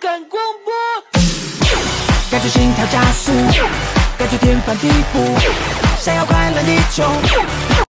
感广播，感觉心跳加速，感觉天翻地覆，想要快乐你就。